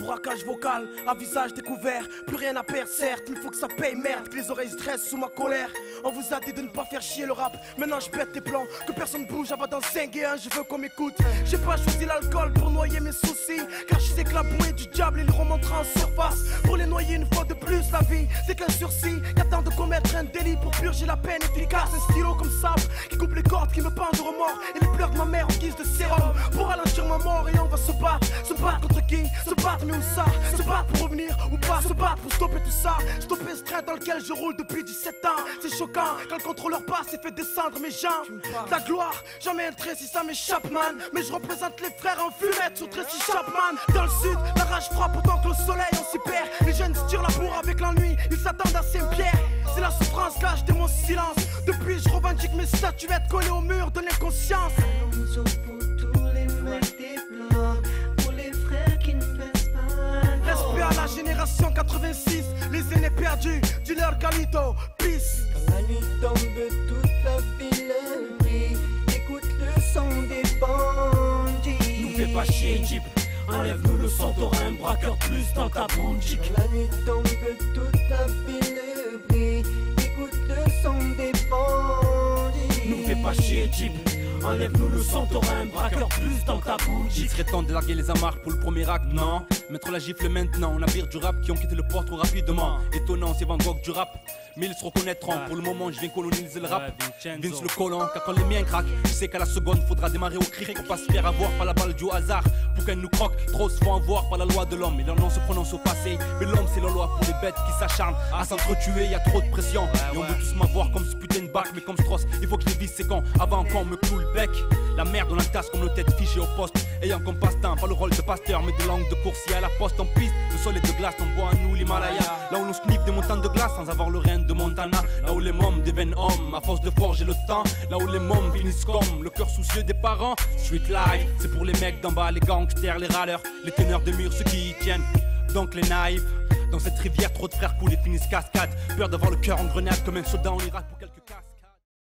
Braquage vocal, à visage découvert, plus rien à perdre, certes, il faut que ça paye merde, que les oreilles stressent sous ma colère. On vous a dit de ne pas faire chier le rap, maintenant je pète tes plans, que personne bouge, avant dans 5 et 1, je veux qu'on m'écoute. J'ai pas choisi l'alcool pour noyer mes soucis, car je sais que la bouée du diable, il remontera en surface. Pour les noyer une fois de plus, la vie, c'est qu'un sursis, qu'attend de commettre un délit pour purger la peine efficace. Un stylo comme sable, qui coupe les cordes, qui me pendent de remords, et les pleurs de ma mère en guise de sérum. Pour ralentir ma mort, et on va se battre, Se battre, mais où ça Se battre pour revenir ou pas Se battre pour stopper tout ça Stopper ce train dans lequel je roule depuis 17 ans. C'est choquant quand le contrôleur passe et fait descendre mes jambes. La gloire, jamais un trait si ça m'échappe, man. Mais je représente les frères en fumette sur Tracy Chapman. Dans le sud, la rage frappe autant que le soleil, on s'y perd. Les jeunes se tirent la bourre avec l'ennui, ils s'attendent à Saint-Pierre. C'est la souffrance, là, je mon silence. Depuis, je revendique mes statuettes collées au mur de l'inconscience. 86, les aînés perdus, dealer Galito, peace. Quand la nuit tombe, toute la ville brille. Écoute le son des bandits. Nous fais pas chier, Jeep. Enlève-nous le son, t'auras un braqueur plus dans ta bande, chic. Quand la nuit tombe, toute la ville brille. Écoute le son des bandits. Nous fais pas chier, Jeep. Enlève-nous le son, t'auras un braqueur plus dans ta bouche. Il serait temps de larguer les amarres pour le premier acte, non? Mettre la gifle maintenant, on navire du rap qui ont quitté le port trop rapidement. Étonnant, c'est Van Gogh du rap. Mais ils se reconnaîtront, pour le moment je viens coloniser le rap. Vince le colon, car quand les miens craquent, je sais qu'à la seconde faudra démarrer au cri pour pas se faire avoir par la balle du hasard. Pour qu'elle nous croque, trop se font avoir par la loi de l'homme. Et leur nom se prononce au passé, mais l'homme c'est la loi pour les bêtes qui s'acharnent à s'entretuer. Y a trop de pression, et on veut tous m'avoir comme ce putain de bac, mais comme Strauss, il faut que je les vise c'est quand avant qu'on me cloue le bec. La merde on la tasse comme nos têtes fichées au poste, ayant comme passe-temps pas le rôle de pasteur, mais de langue de coursier à la poste en piste. Le sol est de glace, on boit à nous l'Himalaya. Là où l'on sniffe des montagnes de glace sans avoir le rein Là où les mômes deviennent hommes à force de forger le temps. Là où les mômes finissent comme le cœur soucieux des parents. Street life, c'est pour les mecs d'en bas, les gangsters, les râleurs, les teneurs de murs, ceux qui y tiennent. Donc les naïfs. Dans cette rivière, trop de frères coulent et finissent cascade. Peur d'avoir le cœur en grenade comme un soldat en Irak pour quelques.